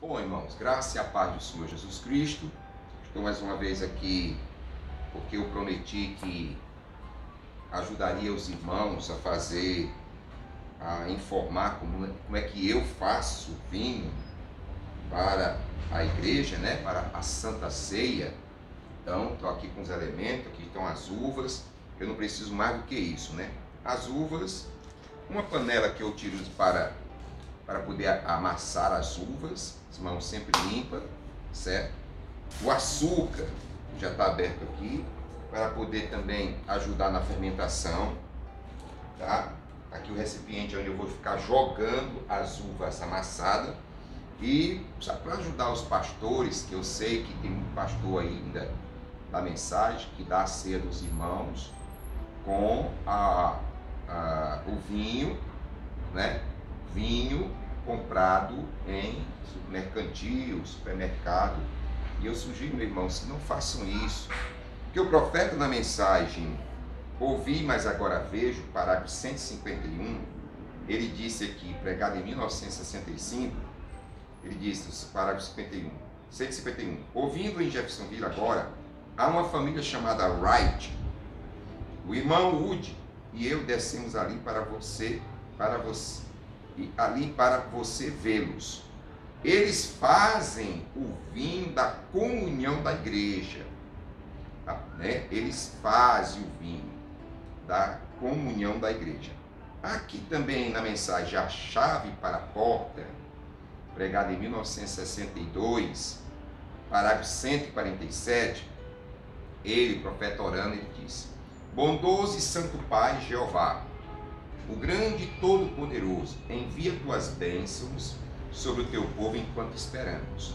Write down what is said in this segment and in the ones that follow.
Bom, irmãos, graça e a paz do Senhor Jesus Cristo. Estou mais uma vez aqui porque eu prometi que ajudaria os irmãos a fazer, a informar como, é, como é que eu faço vinho para a igreja, né? Para a Santa Ceia. Então, estou aqui com os elementos, aqui estão as uvas. Eu não preciso mais do que isso, né? As uvas, uma panela que eu utilizo para para poder amassar as uvas, as mãos sempre limpas, certo? O açúcar já está aberto aqui, para poder também ajudar na fermentação, tá? Aqui o recipiente onde eu vou ficar jogando as uvas amassadas e para ajudar os pastores, que eu sei que tem um pastor ainda da mensagem que dá a ceia dos irmãos com a, a, o vinho, né? Vinho comprado em mercantil, supermercado. E eu sugiro, meu irmão, se não façam isso, porque o profeta na mensagem Ouvi, mas agora vejo, parágrafo 151, ele disse aqui, pregado em 1965, ele disse, parágrafo 51, 151, ouvindo em Jeffersonville agora, há uma família chamada Wright, o irmão Wood e eu descemos ali para você, para você, ali para você vê-los. Eles fazem o vinho da comunhão da igreja. Tá? Né? Eles fazem o vinho da comunhão da igreja. Aqui também na mensagem A Chave para a Porta, pregada em 1962, parágrafo 147, ele, profeta orando, ele disse: Bondoso e santo Pai Jeová, o grande todo-poderoso, envia tuas bênçãos sobre o teu povo enquanto esperamos.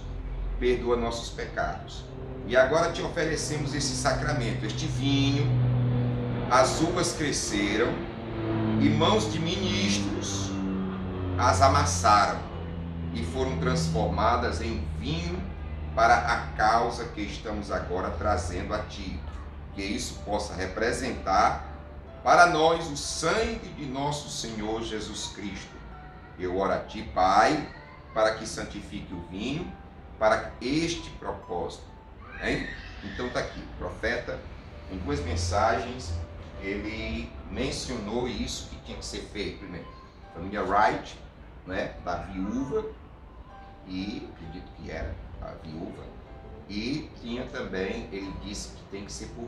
Perdoa nossos pecados. E agora te oferecemos esse sacramento, este vinho. As uvas cresceram e mãos de ministros as amassaram e foram transformadas em vinho para a causa que estamos agora trazendo a ti. Que isso possa representar para nós o sangue de nosso Senhor Jesus Cristo. Eu oro a ti, Pai, para que santifique o vinho, para este propósito. Hein? Então está aqui, o profeta, em duas mensagens, ele mencionou isso que tinha que ser feito. Primeiro, família Wright, né, da viúva, e acredito que era a viúva, e tinha também, ele disse que tem que ser por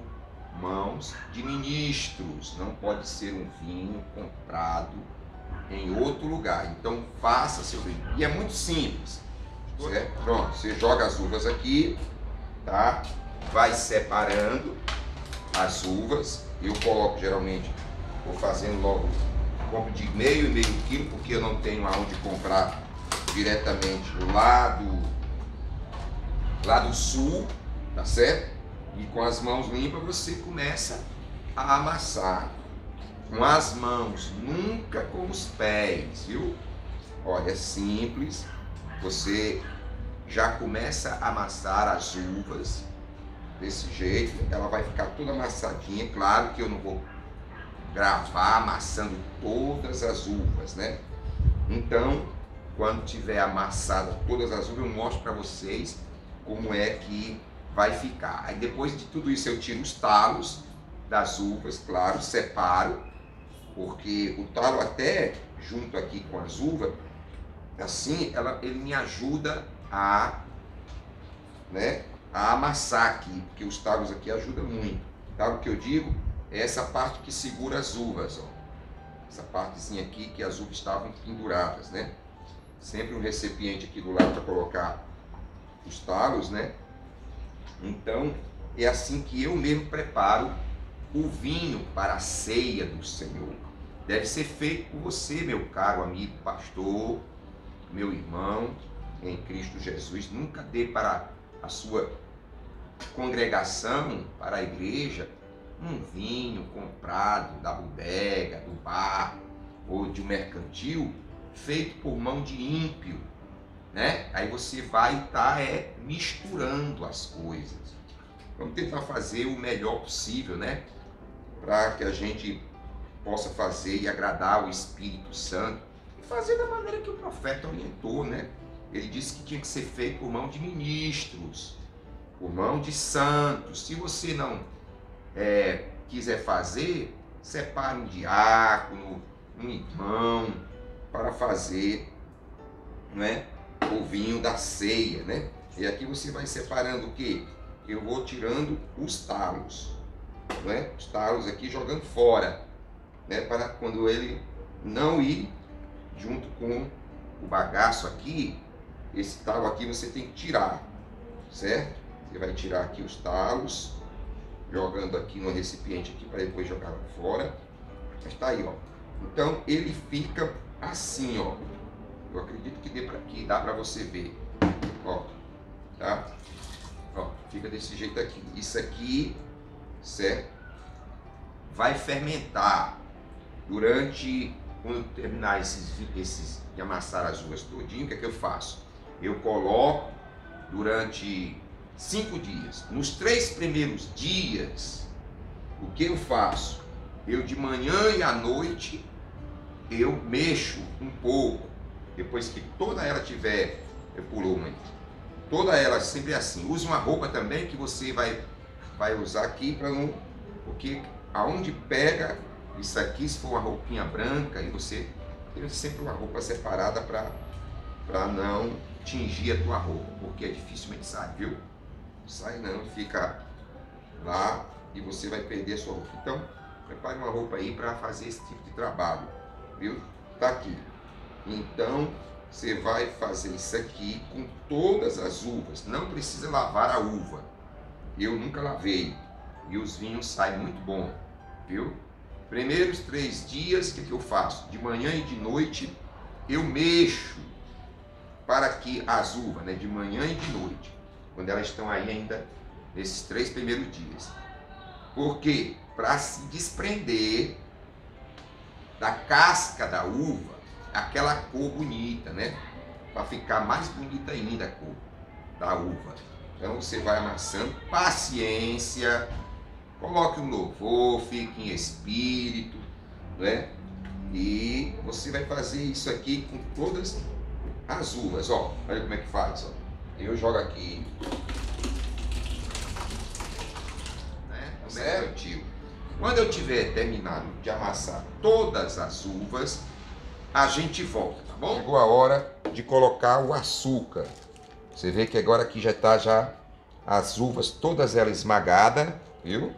mãos de ministros, não pode ser um vinho comprado em outro lugar. Então faça seu vinho. E é muito simples. Certo? Pronto, você joga as uvas aqui, tá? Vai separando as uvas. Eu coloco geralmente, vou fazendo logo, compro de meio e meio quilo, porque eu não tenho aonde comprar diretamente lá do, lá do sul, tá certo? E com as mãos limpas você começa a amassar. Com as mãos, nunca com os pés, viu? Olha, é simples. Você já começa a amassar as uvas desse jeito. Ela vai ficar toda amassadinha. Claro que eu não vou gravar amassando todas as uvas, né? Então, quando tiver amassada todas as uvas, eu mostro para vocês como é que vai ficar. Aí depois de tudo isso eu tiro os talos das uvas, claro, separo, porque o talo até junto aqui com as uvas, assim ela, ele me ajuda a, né, a amassar aqui, porque os talos aqui ajudam muito. Talo que eu digo é essa parte que segura as uvas, ó. Essa partezinha aqui que as uvas estavam penduradas, né? Sempre um recipiente aqui do lado para colocar os talos, né? Então, é assim que eu mesmo preparo o vinho para a ceia do Senhor. Deve ser feito por você, meu caro amigo pastor, meu irmão em Cristo Jesus. Nunca dê para a sua congregação, para a igreja, um vinho comprado da bodega, do bar ou de um mercantil, feito por mão de ímpio, né? Aí você vai estar tá, é, misturando as coisas. Vamos tentar fazer o melhor possível, né? Para que a gente possa fazer e agradar o Espírito Santo e fazer da maneira que o profeta orientou, né? ele disse que tinha que ser feito por mão de ministros, por mão de santos. Se você não é, quiser fazer, separe um diácono, um irmão, para fazer não é, o vinho da ceia, né? E aqui você vai separando o que? Eu vou tirando os talos, não é? Os talos aqui jogando fora, né? Para quando ele não ir junto com o bagaço aqui, esse talo aqui você tem que tirar, certo? Você vai tirar aqui os talos, jogando aqui no recipiente aqui para depois jogar fora. Mas tá aí, ó. Então ele fica assim, ó. Eu acredito que, dê pra, que dá para você ver. Ó, tá? Ó, fica desse jeito aqui. Isso aqui, certo? Vai fermentar durante quando terminar esses, esses de amassar as uvas todinho, o que é que eu faço? Eu coloco durante cinco dias. Nos três primeiros dias, o que eu faço? Eu de manhã e à noite eu mexo um pouco. Depois que toda ela tiver, pulou mãe. Toda ela sempre é assim. Use uma roupa também que você vai vai usar aqui para não porque aonde pega isso aqui, se for uma roupinha branca e você tem sempre uma roupa separada para não tingir a tua roupa, porque dificilmente sai, viu? Sai não, fica lá e você vai perder a sua roupa. Então, prepare uma roupa aí para fazer esse tipo de trabalho, viu? Tá aqui. Então, você vai fazer isso aqui com todas as uvas. Não precisa lavar a uva. Eu nunca lavei. E os vinhos saem muito bom, viu? Primeiros três dias, o que, que eu faço? De manhã e de noite, eu mexo para que as uvas, né, de manhã e de noite, quando elas estão aí ainda nesses três primeiros dias. Por quê? Para se desprender da casca da uva, aquela cor bonita, né? Para ficar mais bonita ainda a cor da uva. Então você vai amassando, paciência, coloque um louvor, fique em espírito, né? E você vai fazer isso aqui com todas as uvas, ó. Olha como é que faz, ó. Eu jogo aqui. Né? Certo? Quando eu tiver terminado de amassar todas as uvas, a gente volta, tá bom? Chegou a hora de colocar o açúcar. Você vê que agora aqui já está já as uvas todas elas esmagadas, viu?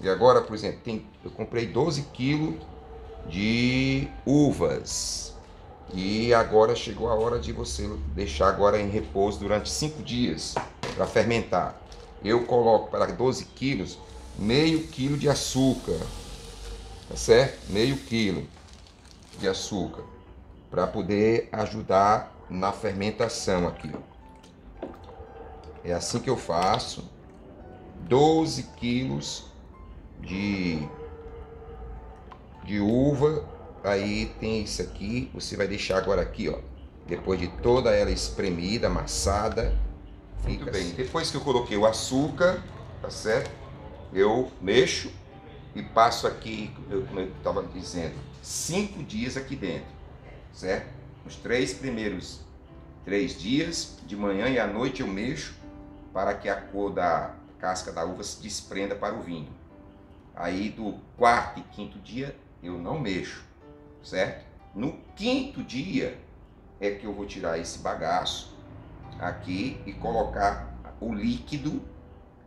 E agora, por exemplo, tem, eu comprei 12 quilos de uvas. E agora chegou a hora de você deixar agora em repouso durante 5 dias para fermentar. Eu coloco para 12 quilos meio quilo de açúcar, tá certo? Meio quilo de açúcar para poder ajudar na fermentação aqui. É assim que eu faço. 12 quilos de, de uva Aí tem isso aqui, você vai deixar agora aqui, ó. Depois de toda ela espremida, amassada. Fica Muito bem. Assim. Depois que eu coloquei o açúcar, tá certo? Eu mexo e passo aqui, como eu estava dizendo, cinco dias aqui dentro, certo? Os três primeiros três dias, de manhã e à noite eu mexo para que a cor da casca da uva se desprenda para o vinho. Aí do quarto e quinto dia eu não mexo certo? No quinto dia é que eu vou tirar esse bagaço aqui e colocar o líquido,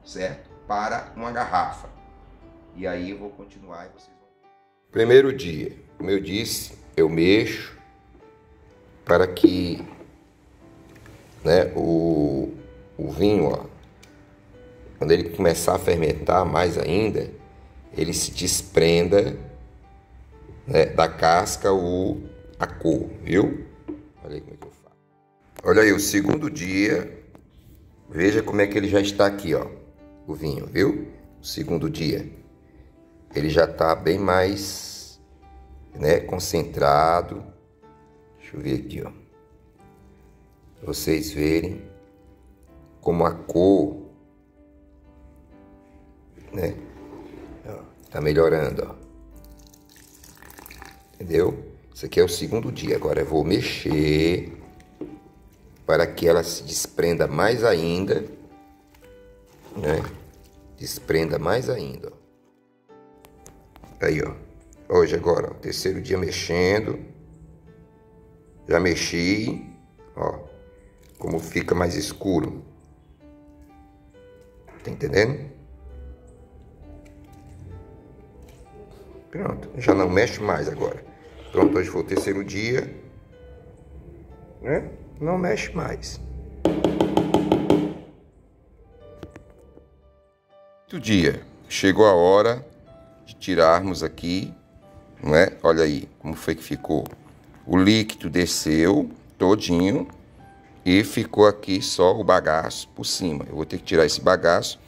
certo? Para uma garrafa. E aí eu vou continuar e vocês vão. Primeiro dia, como eu disse, eu mexo para que né, o, o vinho, ó, quando ele começar a fermentar mais ainda, ele se desprenda né, da casca ou a cor, viu? Olha aí como é que eu faço. Olha aí, o segundo dia, veja como é que ele já está aqui, ó, o vinho, viu? O segundo dia, ele já está bem mais, né, concentrado. Deixa eu ver aqui, ó. Vocês verem como a cor, né, tá melhorando, ó. Entendeu? Isso aqui é o segundo dia. Agora eu vou mexer para que ela se desprenda mais ainda, né? Desprenda mais ainda. Aí, ó. Hoje agora, ó, terceiro dia mexendo. Já mexi, ó. Como fica mais escuro. Tá entendendo? Pronto, já não mexe mais agora. Pronto, hoje foi o terceiro dia. Né? Não mexe mais. Quarto dia. Chegou a hora de tirarmos aqui, não é? Olha aí como foi que ficou. O líquido desceu todinho e ficou aqui só o bagaço por cima. Eu vou ter que tirar esse bagaço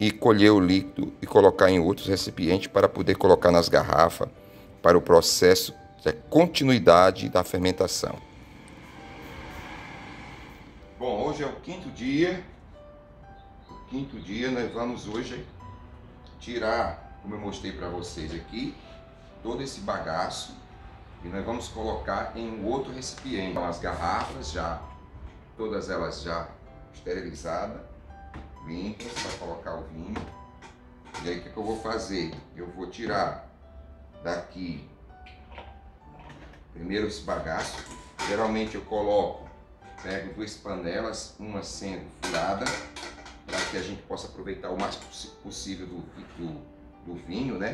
e colher o líquido e colocar em outros recipientes para poder colocar nas garrafas para o processo de continuidade da fermentação. Bom, hoje é o quinto dia. O quinto dia nós vamos hoje tirar, como eu mostrei para vocês aqui, todo esse bagaço e nós vamos colocar em um outro recipiente. Então, as garrafas já, todas elas já esterilizadas limpas para colocar o vinho. E aí o que, que eu vou fazer? Eu vou tirar daqui primeiro esse bagaço. Geralmente eu coloco, pego duas panelas, uma sendo furada, para que a gente possa aproveitar o mais possível do, do, do vinho, né?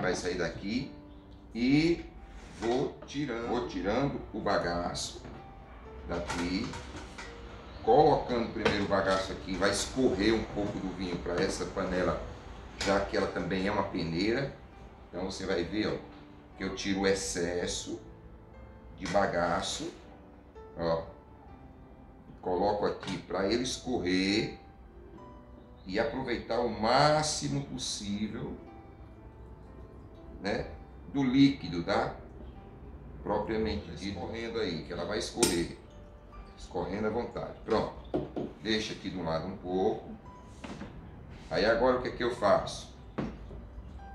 Vai sair daqui. E vou tirando, vou tirando o bagaço daqui colocando primeiro o bagaço aqui, vai escorrer um pouco do vinho para essa panela, já que ela também é uma peneira. Então você vai ver ó, que eu tiro o excesso de bagaço, ó, coloco aqui para ele escorrer e aproveitar o máximo possível né, do líquido, tá? Propriamente dito, correndo aí, que ela vai escorrer escorrendo à vontade. Pronto. Deixa aqui de um lado um pouco. Aí agora o que é que eu faço?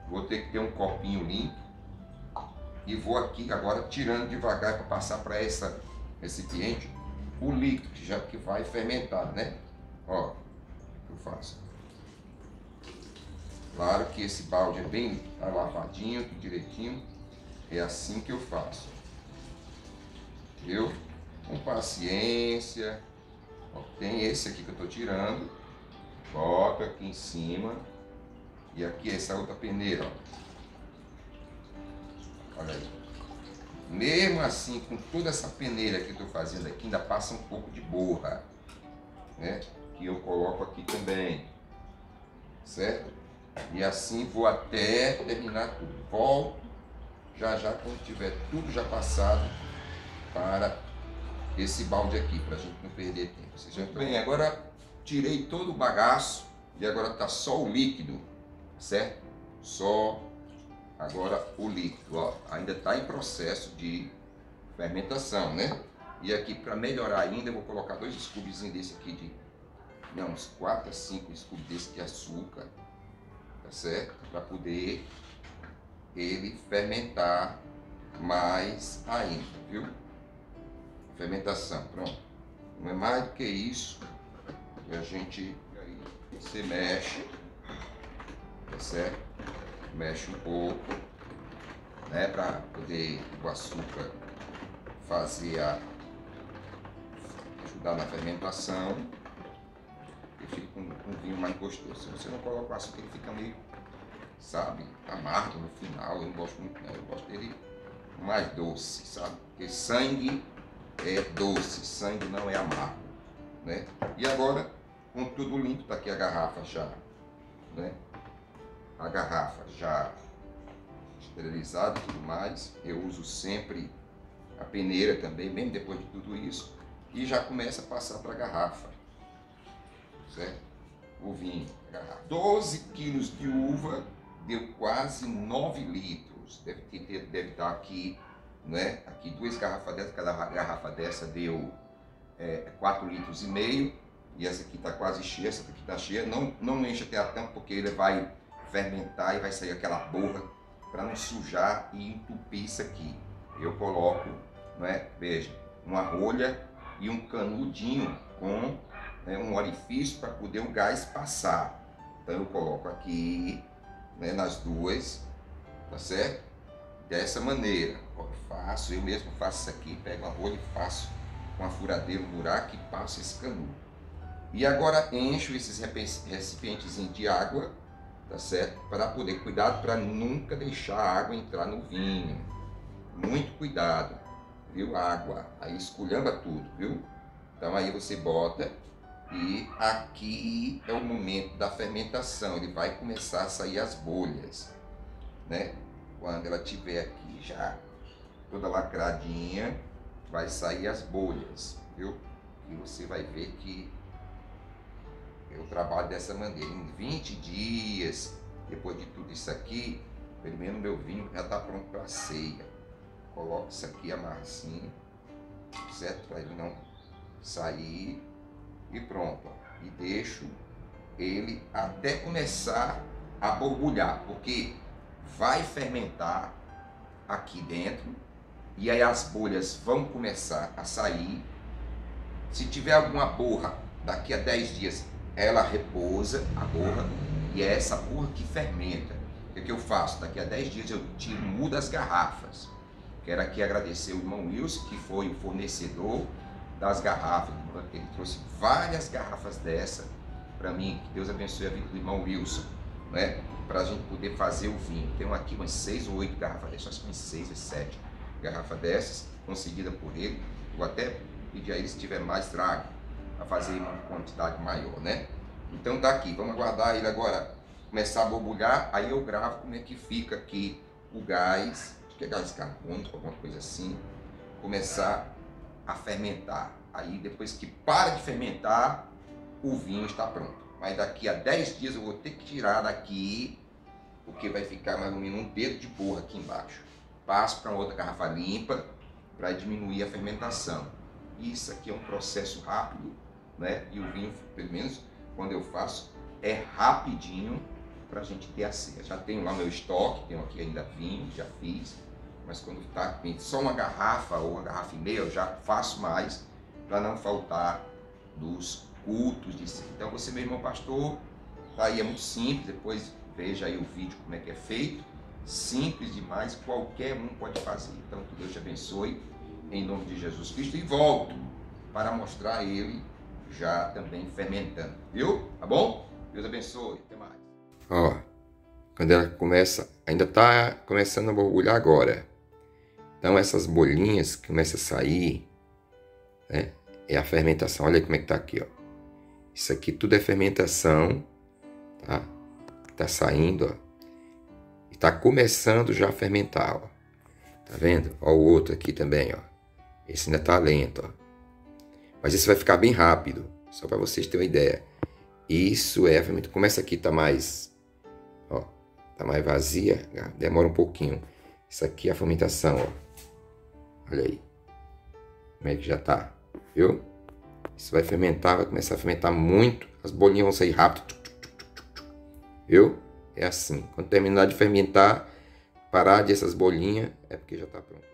Vou ter que ter um copinho limpo. E vou aqui agora tirando devagar para passar para essa recipiente o líquido que já que vai fermentar, né? Ó, eu faço? Claro que esse balde é bem lavadinho, direitinho. É assim que eu faço. Viu? com paciência. tem esse aqui que eu estou tirando. Boto aqui em cima. E aqui essa outra peneira. Ó. Olha aí. Mesmo assim, com toda essa peneira que eu estou fazendo aqui, ainda passa um pouco de borra. Né? Que eu coloco aqui também. Certo? E assim vou até terminar tudo. Volto já já quando tiver tudo já passado para esse balde aqui, para a gente não perder tempo. Vocês já bem, agora tirei todo o bagaço e agora está só o líquido, certo? Só agora o líquido, ó, ainda está em processo de fermentação, né? E aqui para melhorar ainda, eu vou colocar dois scoops desse aqui de, não, uns 4 a 5 scoops desse de açúcar, tá certo? Para poder ele fermentar mais ainda, viu? Fermentação. Pronto. Não é mais do que isso. E a gente aí, você mexe, tá certo? Mexe um pouco, né? Para poder o açúcar fazer a ajudar na fermentação e fica um, um vinho mais gostoso. Se você não coloca o açúcar, ele fica meio, sabe, amargo no final. Eu não gosto muito, não. Eu gosto dele mais doce, sabe? Porque sangue é doce, sangue não é amargo. Né? E agora, com tudo limpo, está aqui a garrafa já. Né? A garrafa já esterilizada e tudo mais. Eu uso sempre a peneira também, bem depois de tudo isso. E já começa a passar para a garrafa. Certo? O vinho, a garrafa. 12 quilos de uva deu quase 9 litros. Deve, ter, deve estar aqui né? Aqui duas garrafas dessa, cada garrafa dessa deu é, 4 litros e meio. E essa aqui está quase cheia, essa aqui está cheia. Não, não enche até a tampa porque ele vai fermentar e vai sair aquela borra para não sujar e entupir isso aqui. Eu coloco, não é? Veja, uma rolha e um canudinho com né, um orifício para poder o gás passar. Então eu coloco aqui né, nas duas, tá certo? Dessa maneira. Eu faço, eu mesmo faço isso aqui, pego uma rolha e faço com a furadeira um buraco e passo esse canudo. E agora encho esses recipientes de água, tá certo? Para poder cuidado para nunca deixar a água entrar no vinho. Muito cuidado, viu? Água, aí esculhamba tudo, viu? Então aí você bota e aqui é o momento da fermentação, ele vai começar a sair as bolhas, né? Quando ela tiver aqui já toda lacradinha, vai sair as bolhas, viu? E você vai ver que eu trabalho dessa maneira. Em 20 dias, depois de tudo isso aqui, pelo menos meu vinho já está pronto para ceia. Coloco isso aqui amarracinho, certo? Para ele não sair e pronto. E deixo ele até começar a borbulhar, porque vai fermentar aqui dentro e aí as bolhas vão começar a sair. Se tiver alguma borra, daqui a 10 dias ela repousa a borra e é essa borra que fermenta. O que, é eu faço? Daqui a 10 dias eu tiro, mudo as garrafas. Quero aqui agradecer o irmão Wilson, que foi o fornecedor das garrafas. Ele trouxe várias garrafas dessa para mim. Que Deus abençoe a vida do irmão Wilson, né? Para a gente poder fazer o vinho. Tem aqui umas seis ou oito garrafas dessas, acho que umas seis ou sete garrafas dessas, conseguida por ele. Vou até pedir a ele se tiver mais, traga para fazer uma quantidade maior, né? Então tá aqui, vamos aguardar ele agora começar a borbulhar, aí eu gravo como é que fica aqui o gás, acho que é gás carbônico, alguma coisa assim, começar a fermentar. Aí depois que para de fermentar, o vinho está pronto. Mas daqui a 10 dias eu vou ter que tirar daqui, porque vai ficar mais ou menos um dedo de porra aqui embaixo. Passo para outra garrafa limpa para diminuir a fermentação. Isso aqui é um processo rápido, né? E o vinho, pelo menos quando eu faço, é rapidinho para a gente ter a ceia. Já tenho lá meu estoque, tenho aqui ainda vinho, já fiz mas quando está só uma garrafa ou uma garrafa e meia, eu já faço mais para não faltar dos cultos de si. Então você, meu irmão pastor, tá aí é muito simples, depois veja aí o vídeo como é que é feito. Simples demais, qualquer um pode fazer. Então que Deus te abençoe em nome de Jesus Cristo e volto para mostrar ele já também fermentando. Viu? Tá bom? Deus abençoe. Até mais. Ó, quando ela começa, ainda está começando a borbulhar agora. Então essas bolinhas que começam a sair, né? É a fermentação. Olha como é que tá aqui, ó. Isso aqui tudo é fermentação, tá? Tá saindo, ó. E tá começando já a fermentar, ó. Tá vendo? Ó o outro aqui também, ó. Esse ainda tá lento, ó. Mas esse vai ficar bem rápido, só para vocês terem uma ideia. Isso é a fermentação. Começa aqui tá mais, ó, tá mais vazia, demora um pouquinho. Isso aqui é a fermentação, ó. Olha aí. Como é que já tá? Viu? Isso vai fermentar, vai começar a fermentar muito. As bolinhas vão sair rápido. Viu? É assim. Quando terminar de fermentar, parar de essas bolinhas, é porque já tá pronto.